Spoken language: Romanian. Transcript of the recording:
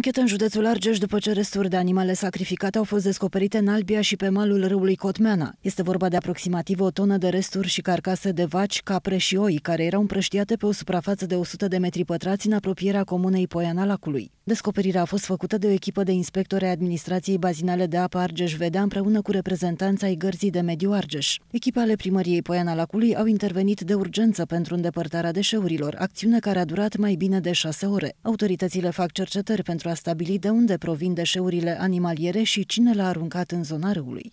Anchetă în județul Argeș după ce resturi de animale sacrificate au fost descoperite în Albia și pe malul râului Cotmeana. Este vorba de aproximativ o tonă de resturi și carcase de vaci, capre și oi, care erau împrăștiate pe o suprafață de 100 de metri pătrați în apropierea comunei Poiana Lacului. Descoperirea a fost făcută de o echipă de inspectori ai Administrației Bazinale de Apă Argeș-Vedea împreună cu reprezentanța ai Gărzii de Mediu Argeș. Echipele primăriei Poiana Lacului au intervenit de urgență pentru îndepărtarea deșeurilor, acțiune care a durat mai bine de șase ore. Autoritățile fac cercetări pentru a stabili de unde provin deșeurile animaliere și cine l-a aruncat în zona râului.